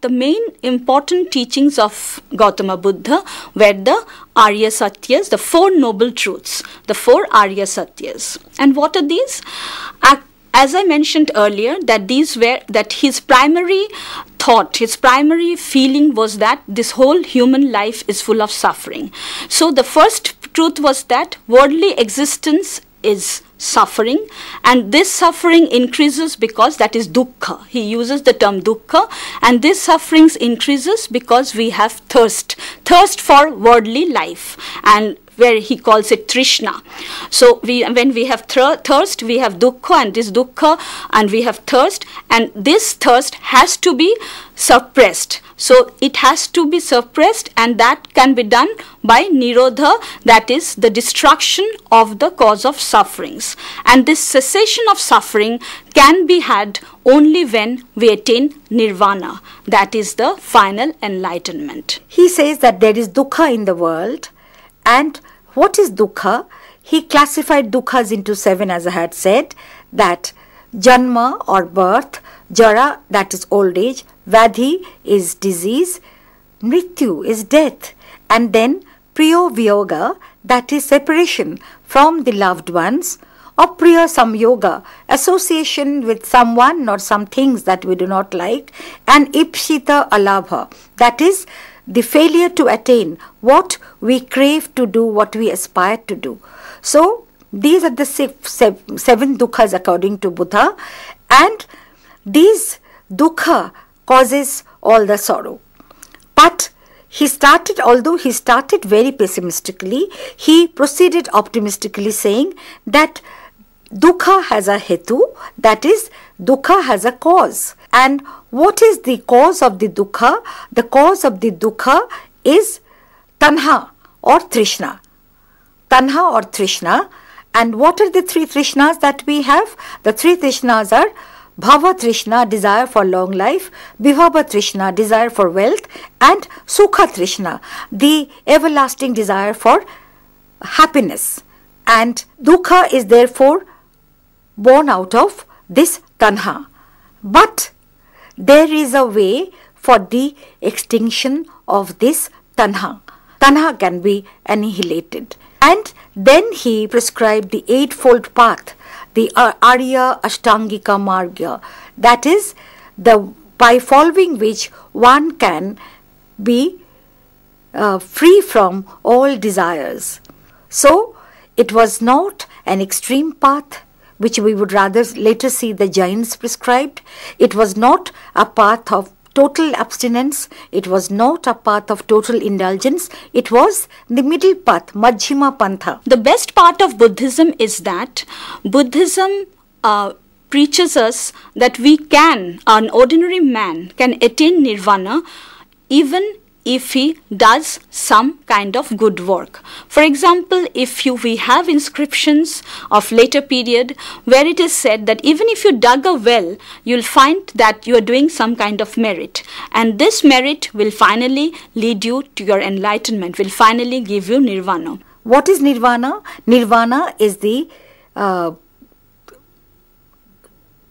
The main important teachings of Gautama Buddha were the Arya Satyas, the four noble truths, the four Arya Satyas. And what are these? As I mentioned earlier, that these were that his primary thought, his primary feeling was that this whole human life is full of suffering. So the first truth was that worldly existence is suffering. And this suffering increases because that is dukkha. He uses the term dukkha. And this sufferings increases because we have thirst. Thirst for worldly life. And where he calls it Trishna. So we, when we have thirst, we have dukkha and this dukkha and we have thirst and this thirst has to be suppressed. So it has to be suppressed and that can be done by nirodha that is the destruction of the cause of sufferings. And this cessation of suffering can be had only when we attain nirvana that is the final enlightenment. He says that there is dukkha in the world and what is dukkha? He classified dukkhas into seven, as I had said, that janma or birth, jara, that is old age, vyadhi is disease, mrityu is death, and then priyo vyoga, that is separation from the loved ones, or priya samyoga, association with someone or some things that we do not like, and ipshita alabha, that is the failure to attain what we crave to do, what we aspire to do. So, these are the seven dukkhas according to Buddha, and these dukkha causes all the sorrow. But he started, although he started very pessimistically, he proceeded optimistically saying that dukkha has a hetu, that is, dukkha has a cause. And what is the cause of the dukkha? The cause of the dukkha is tanha or trishna. Tanha or trishna. And what are the three trishnas that we have? The three trishnas are Bhava Trishna, desire for long life, Vibhava Trishna, desire for wealth, and Sukha Trishna, the everlasting desire for happiness. And Dukkha is therefore born out of this Tanha. But there is a way for the extinction of this tanha. Tanha can be annihilated. And then he prescribed the eightfold path, the Arya Ashtangika Marga, that is, the by following which one can be uh, free from all desires. So, it was not an extreme path, which we would rather later see the Jains prescribed. It was not a path of total abstinence, it was not a path of total indulgence, it was the middle path, Majjhima Pantha. The best part of Buddhism is that Buddhism uh, preaches us that we can, an ordinary man, can attain nirvana even if he does some kind of good work. For example, if you, we have inscriptions of later period where it is said that even if you dug a well, you'll find that you are doing some kind of merit. And this merit will finally lead you to your enlightenment, will finally give you nirvana. What is nirvana? Nirvana is the uh,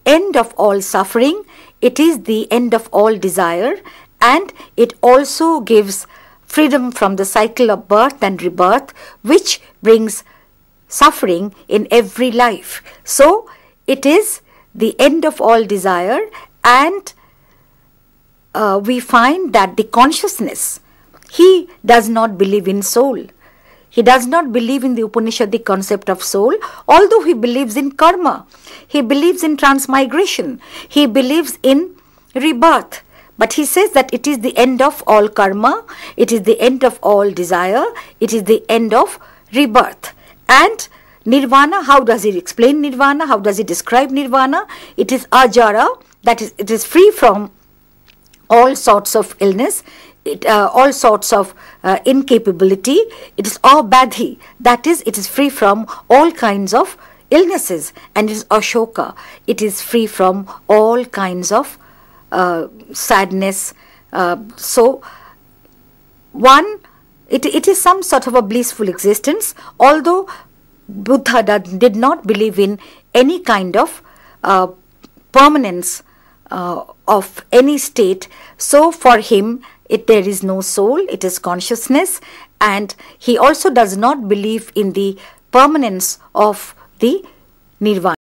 end of all suffering. It is the end of all desire and it also gives freedom from the cycle of birth and rebirth which brings suffering in every life. So it is the end of all desire and uh, we find that the consciousness, he does not believe in soul. He does not believe in the Upanishadic concept of soul, although he believes in karma. He believes in transmigration. He believes in rebirth. But he says that it is the end of all karma, it is the end of all desire, it is the end of rebirth. And nirvana, how does he explain nirvana? How does he describe nirvana? It is ajara, that is, it is free from all sorts of illness, it, uh, all sorts of uh, incapability. It is abadhi, that is, it is free from all kinds of illnesses. And it is ashoka, it is free from all kinds of sadness. Uh, so, one, it, it is some sort of a blissful existence, although Buddha did not believe in any kind of uh, permanence uh, of any state. So for him, it, there is no soul, it is consciousness, and he also does not believe in the permanence of the nirvana.